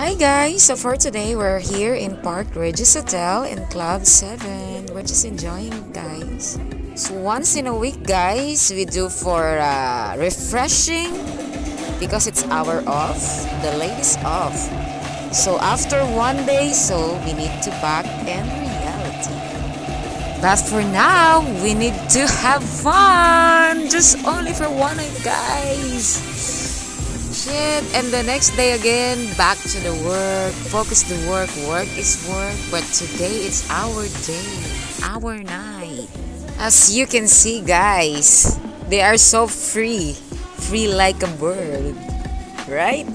Hi guys! So for today, we're here in Park Regis Hotel in Club 7. We're just enjoying guys. So once in a week guys, we do for uh, refreshing because it's our off, the ladies off. So after one day, so we need to back in reality. But for now, we need to have fun! Just only for one night guys! Shit. And the next day again, back to the work. Focus the work. Work is work. But today it's our day. Our night. As you can see, guys, they are so free. Free like a bird. Right?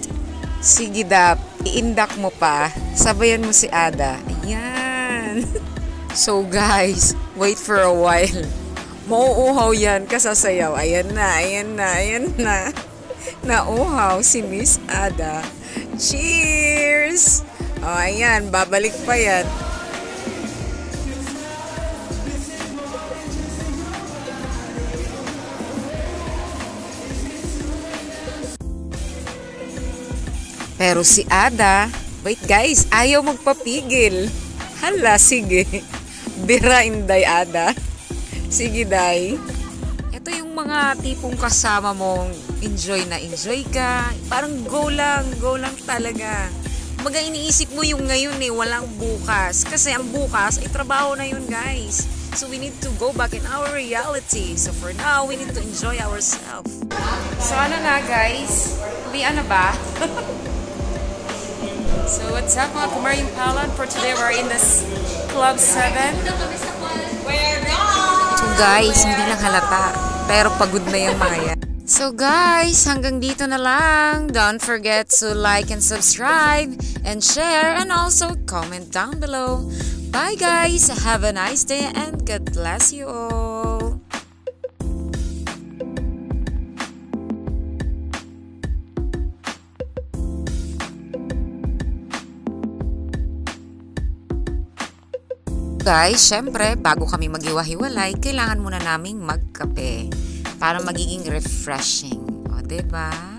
Sige dap, iindak mo pa. Sabayan mo si Ada. Ayan. so guys, wait for a while. Mauuhaw yan kasasayaw. Ayan na, ayan na, ayan na. Nauhaw si Miss Ada. Cheers! O, oh, ayan, babalik pa yan. Pero si Ada, wait guys, ayaw magpapigil. Hala, sige. Bira inday Ada. Sige, day. Mga tipong kasama mong enjoy na enjoy ka. Parang go lang, go lang talaga. Maga iniisip mo yung ngayon eh, walang bukas. Kasi ang bukas ay trabaho na yun guys. So we need to go back in our reality. So for now, we need to enjoy ourselves. So ano na guys? Uwian na ba? so what's up mga Kumarin Palan? For today, we're in this Club 7. So guys, hindi lang halata. Pero pagod na yung mga yan. So guys, hanggang dito na lang. Don't forget to like and subscribe and share and also comment down below. Bye guys, have a nice day and God bless you all. Guys, syempre, bago kami maghiwa-hiwalay, kailangan muna naming magkape para magiging refreshing. O, ba? Diba?